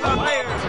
Hold on.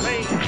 Ralphie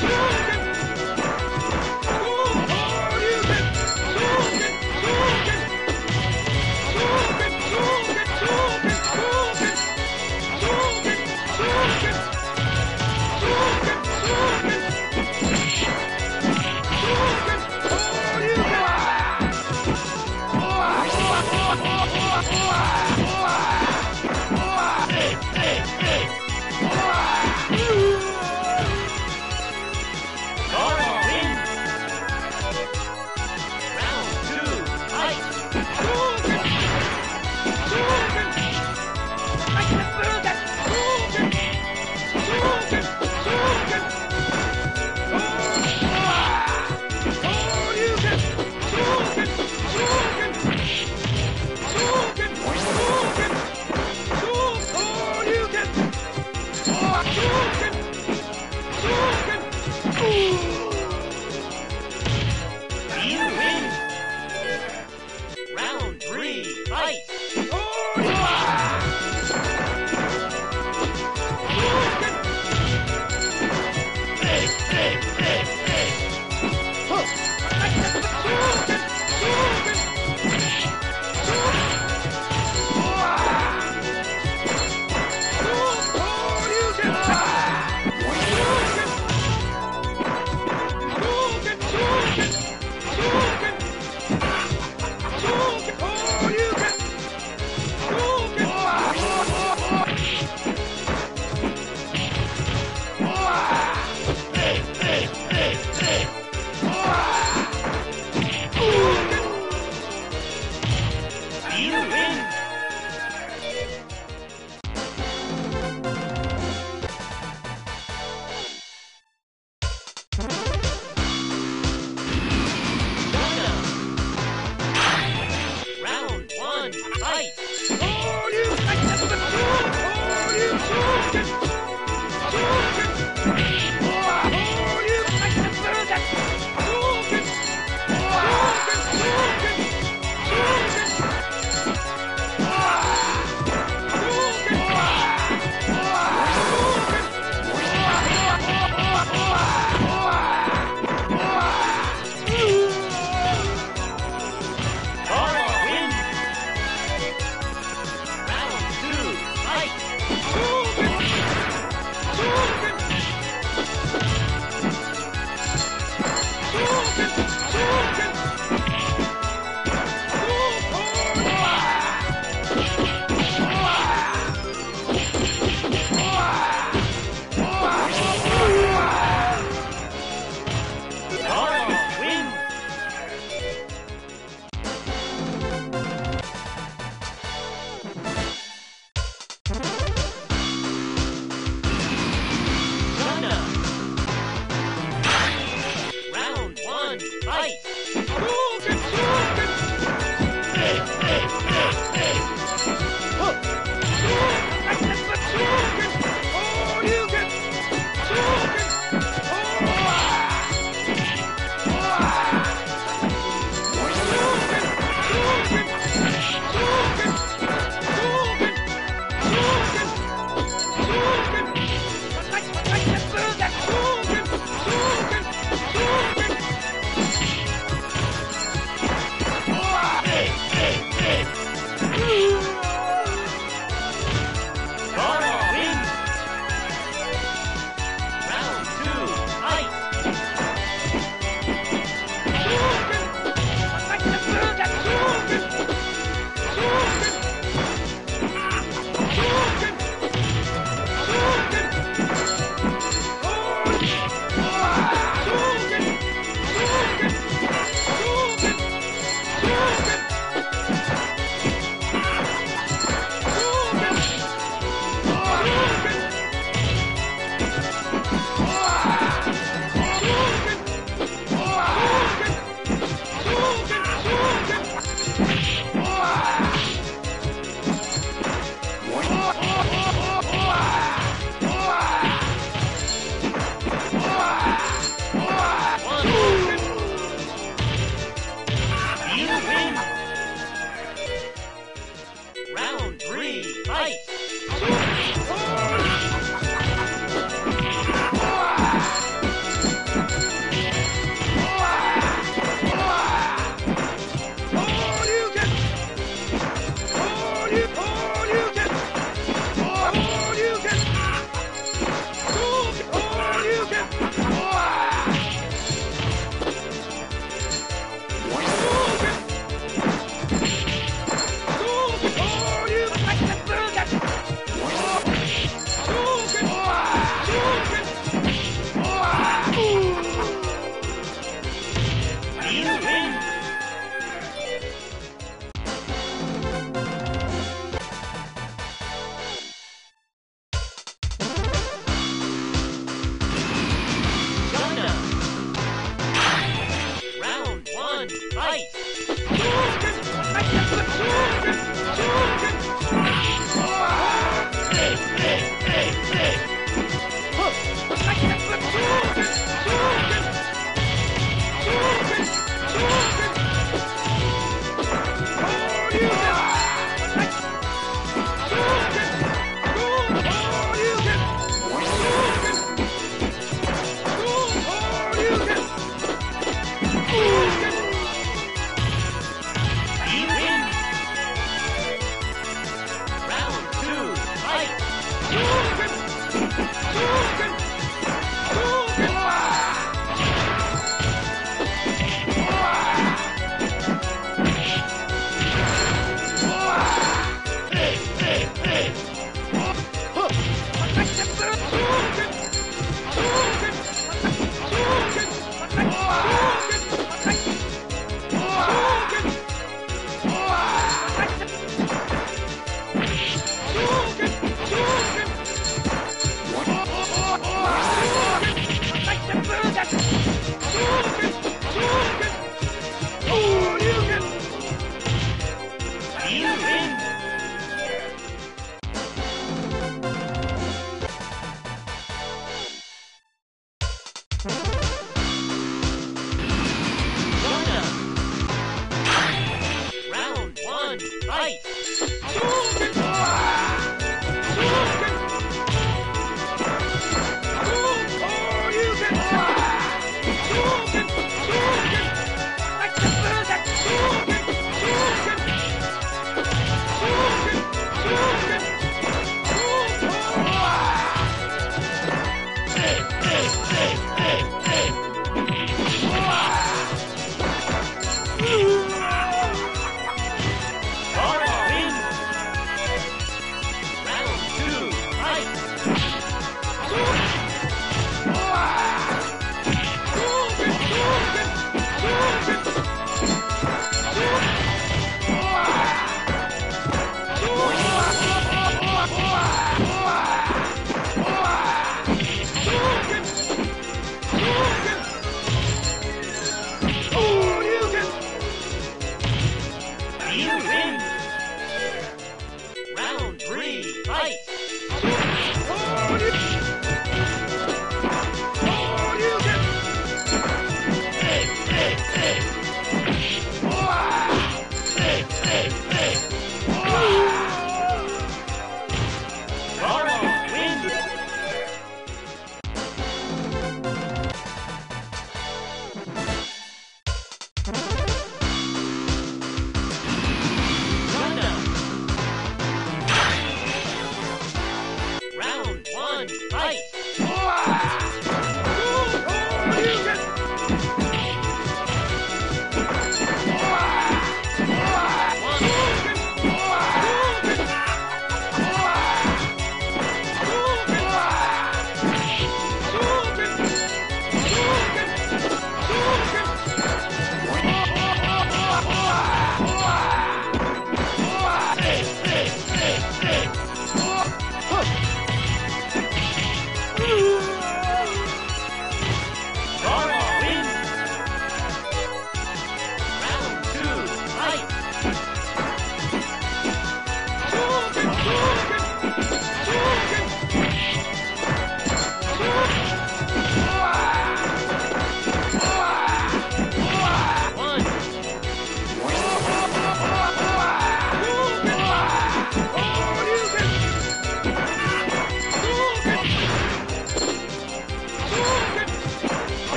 Yeah.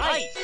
You